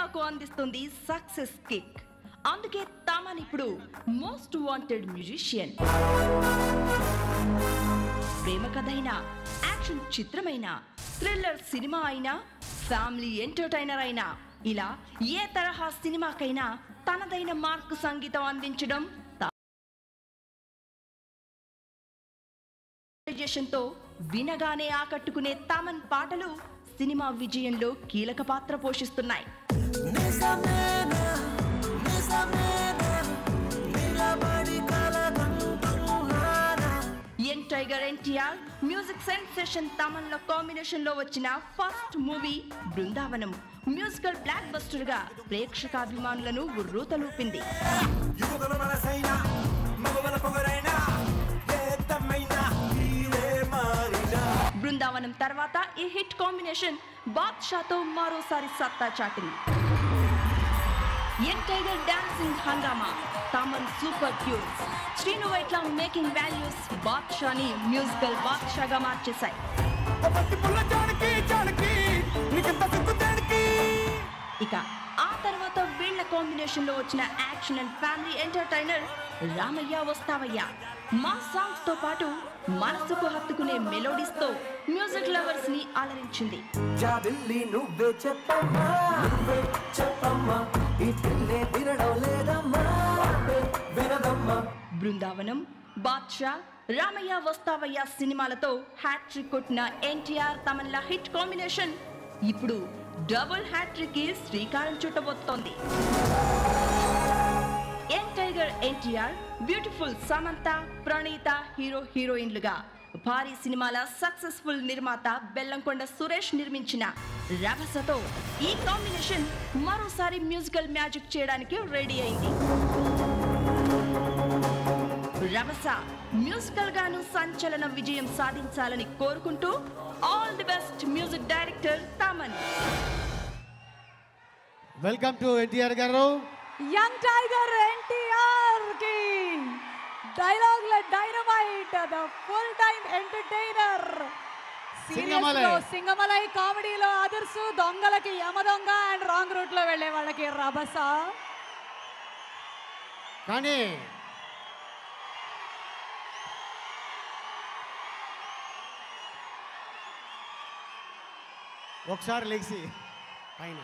సినిమాకు అందిస్తుంది success kick. అందుకే తమన్ ఇప్పుడు మోస్ట్ వాంటెడ్ మ్యూజిషియన్. ప్రేమ కథ అయినా యాక్షన్ చిత్రమైన థ్రిల్లర్ సినిమా అయినా ఫ్యామిలీ ఎంటర్టైనర్ అయినా ఇలా ఏ తరహా సినిమాకైనా తనదైన మార్కు సంగీతం అందించడం తో వినగానే ఆకట్టుకునే తమన్ పాటలు సినిమా విజయంలో కీలక పాత్ర పోషిస్తున్నాయి. Young tiger NTR music sensation తమన్ల కాంబినేషన్లో వచ్చిన ఫస్ట్ మూవీ బృందావనం. మ్యూజికల్ బ్లాక్ బస్టర్గా ప్రేక్షకాభిమానులను ఉర్రూతలూపింది. బృందావనం తర్వాత ఈ హిట్ కాంబినేషన్ బాద్షాతో మరోసారి సత్తా చాటింది. యంగ్ టైగర్ డాన్సింగ్ హంగామా Thaman super cute Srinu Vaitla making values బాద్షాని musical బాద్షాగా మార్చేశాయి. ఇక ఆ తర్వాత వీళ్ళ కాంబినేషన్లో వచ్చిన action and family entertainer Ramayya Vasthavayya. మా సాంగ్స్తో పాటు మనసుకు హత్తుకునే మెలోడీస్తో మ్యూజిక్ లవర్స్ని అలరించింది. నువ్వే చెప్పమ్మా. నువ్వే చెప్పమ్మా. ఈ పిల్లే వినడం లేదమ్మా. వినదమ్మా. బృందావనం బాద్షా రామయ్య వస్తావయ్య సినిమాలతో హ్యాట్రిక్ కొట్టిన ఎన్టీఆర్ తమన్ల హిట్ కాంబినేషన్ ఇప్పుడు డబుల్ హ్యాట్రిక్కి శ్రీకారం చుట్టబోతోంది. Young NTR beautiful Samantha Pranitha hero హీరోయిన్లుగా భారీ సినిమాల సక్సెస్ఫుల్ నిర్మాత బెల్లంకొండ సురేష్ నిర్మించిన రభసతో ఈ కాంబినేషన్ మరోసారి మ్యూజికల్ మ్యాజిక్ చేయడానికి రెడీ అయింది. రభస మ్యూజికల్ గాను సంచలన విజయం సాధించాలని కోరుకుంటూ all the best music director Thaman. Welcome to NTR garu. Young tiger ఎన్టీఆర్కి డైలాగ్ల dynamite the full time entertainer. Singamalai. Singamalai కామెడీలో అదర్సు దొంగలకి యమ దొంగ అండ్ రాంగ్ రూట్లో వెళ్ళే వాళ్ళకి రభస. కానీ ఒకసారి లెగిసి పైన.